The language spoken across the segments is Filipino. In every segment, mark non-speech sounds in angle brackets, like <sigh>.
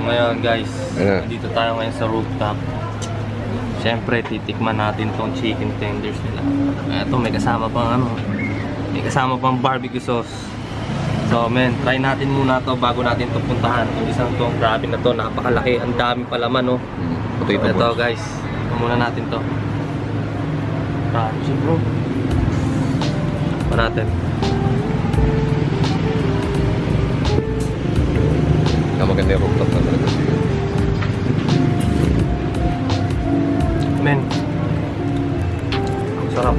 Ayan guys, Ayan. dito tayo ngayon sa rooftop. Siyempre, titikman natin tong chicken tenders nila. Ito, may kasama pang ano, may kasama pang barbecue sauce. So, men, try natin muna to bago natin to puntahan. Yung isang tong grabe na to, napakalaki. Ang dami pala man, no? Mm, Potato Ito balls. guys, ito muna natin to. Crunchy bro. Pa natin. Maganda yung rooftop na talaga. Men. Ang sarap.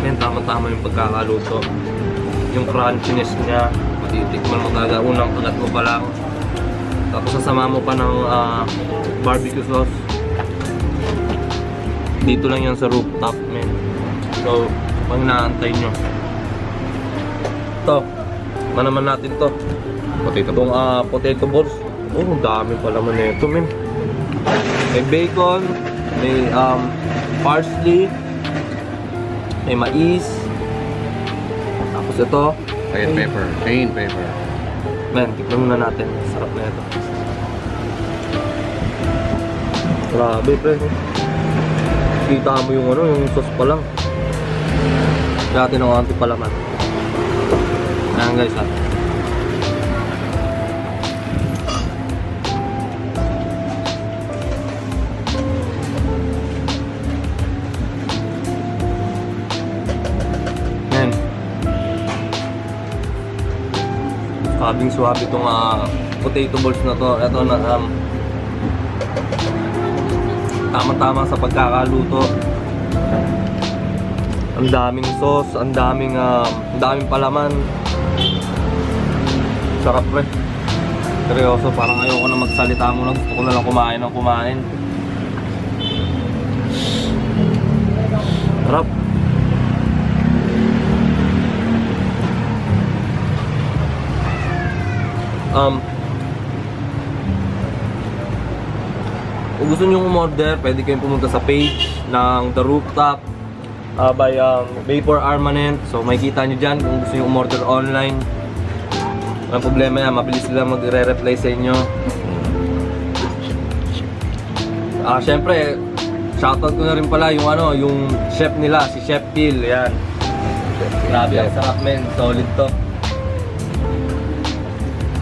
Men, tama-tama yung pagkakaluto. Yung crunchiness niya, matitikman mo talaga. Unang kagat mo pa lang. Tapos sasama mo pa ng ah, barbecue sauce dito lang yan sa rooftop, men. So, pag naantay nyo. Ito, manaman natin to. Potato Itong balls. ah, potato balls. Oh, dami pala man ito, men. May bacon, may um, parsley, may mais. Tapos ito, Cayenne pepper. Cayenne pepper. Men, tikman muna natin. Sarap na ito. Grabe, pre. Kita mo yung ano, yung sauce pa lang. Kaya natin ng konti palaman. Ayan guys ha. Sabing suwabe itong ah, potato balls na to. Ito na um, tama-tama sa pagkakaluto. Ang daming sauce, ang daming ah, ang daming palaman. Sarap pre. Seryoso, parang ayoko na magsalita muna. Gusto ko na lang kumain ng kumain. Sarap. Um, Kung gusto nyo umorder, pwede kayong pumunta sa page ng The Rooftop uh, by um, Vapor Armament. So makikita nyo dyan kung gusto nyo umorder online. Walang problema yan, mabilis sila magre-reply sa inyo. Ah, syempre, shoutout ko na rin pala yung ano, yung chef nila, si Chef Phil, yan. Grabe, ang sarap men, solid to.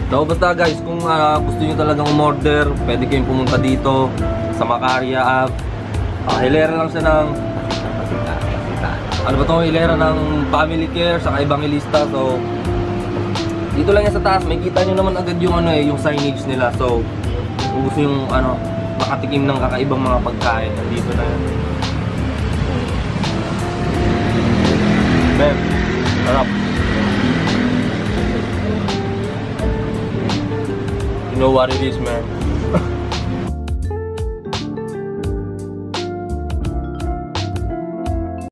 So basta guys, kung ah, gusto niyo talagang umorder, pwede kayong pumunta dito sa Macaria app. Ah, hilera lang siya ng ano ba to, hilera ng family care sa ibang ilista. So dito lang yan sa taas, may kita nyo naman agad yung ano eh, yung signage nila. So kung gusto yung ano, makatikim ng kakaibang mga pagkain, nandito na yan. know what it is, man. <laughs>